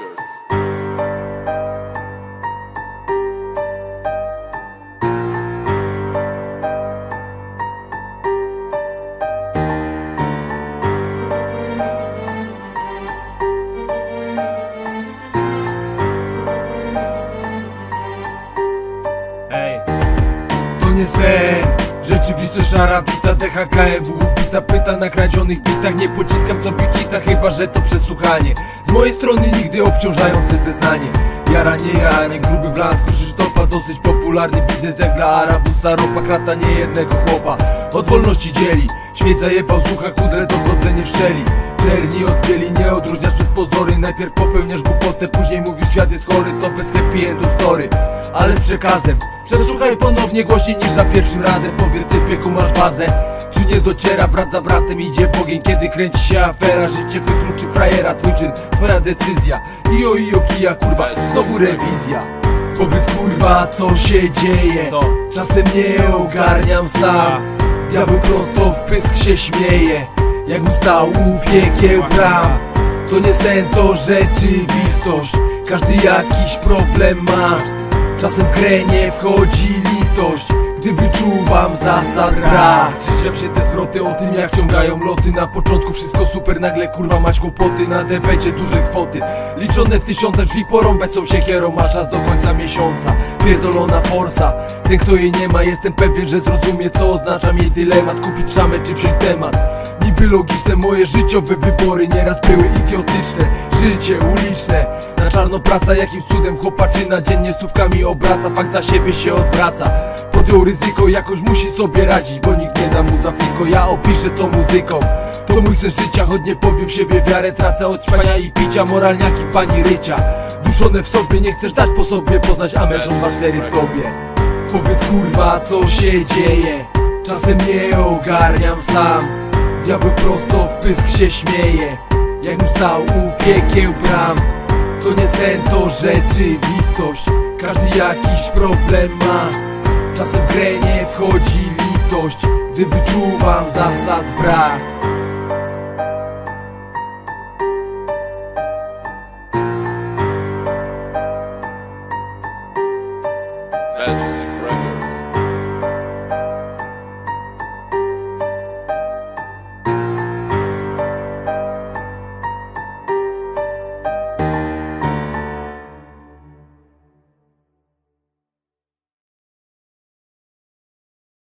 Records. Hey. Conhecer Rzeczywistość szara wita DHKMW Wbita pyta na kradzionych bitach. Nie pociskam to bikita chyba że to przesłuchanie. Z mojej strony nigdy obciążające zeznanie. Jara nie jarek, gruby blant, Krzysztofa Dosyć popularny biznes jak dla Arabusa Ropa krata nie jednego chłopa Od wolności dzieli. Śmieć zajebał z ucha kudrę dochodzenie w szczeli Czerni od bieli nie odróżniasz przez pozory. Najpierw popełniasz głupotę, później mówisz świat jest chory. To bez happy endu story, ale z przekazem Przesłuchaj ponownie głośniej niż za pierwszym razem. Powiedz typie masz bazę. Czy nie dociera brat za bratem? Idzie w ogień Kiedy kręci się afera. Życie wykluczy frajera Twój czyn, twoja decyzja. Ijo ijo kija kurwa Znowu rewizja. Powiedz kurwa co się dzieje? Czasem nie ogarniam sam. Diabeł prosto w pysk się śmieje. Jakbym stał u piekieł bram To nie sen to rzeczywistość. Każdy jakiś problem ma Czasem grę nie wchodzi litość gdy wyczuwam zasad brak Życzę się te zwroty o tym jak wciągają loty. Na początku wszystko super, nagle kurwa mać kłopoty Na debecie duże kwoty Liczone w tysiącach drzwi porąbać są siekierą Ma czas do końca miesiąca. Pierdolona forsa Ten kto jej nie ma jestem pewien, że zrozumie co oznacza jej dylemat. Kupić szamę czy wziąć temat. Niby logiczne moje życiowe wybory Nieraz były idiotyczne. Życie uliczne czarno praca jakimś cudem chłopaczyna Dziennie stówkami obraca. Fakt za siebie się odwraca. Podjął ryzyko jakoś musi sobie radzić Bo nikt nie da mu za fiko. Ja opiszę to muzyką. To mój sen życia Choć nie powiem siebie wiarę. Tracę od i picia Moralniaki w pani rycia. Duszone w sobie Nie chcesz dać po sobie poznać A męczą was cztery w tobie. Powiedz kurwa co się dzieje. Czasem nie ogarniam sam. Diabeł prosto w pysk się śmieje. Jakbym stał u piekieł bram To nie sen, to rzeczywistość. Każdy jakiś problem ma. Czasem w grę nie wchodzi litość Gdy wyczuwam zasad brak